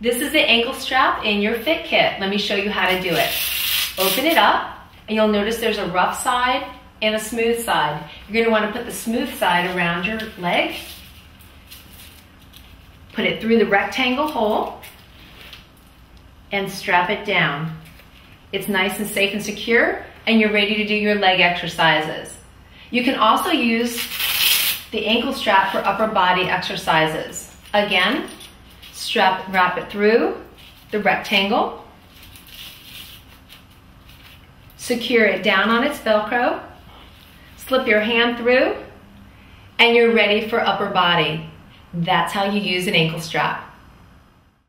This is the ankle strap in your fit kit. Let me show you how to do it. Open it up and you'll notice there's a rough side and a smooth side. You're gonna wanna put the smooth side around your leg. Put it through the rectangle hole and strap it down. It's nice and safe and secure and you're ready to do your leg exercises. You can also use the ankle strap for upper body exercises. Again, strap, wrap it through the rectangle, secure it down on its Velcro, slip your hand through, and you're ready for upper body. That's how you use an ankle strap.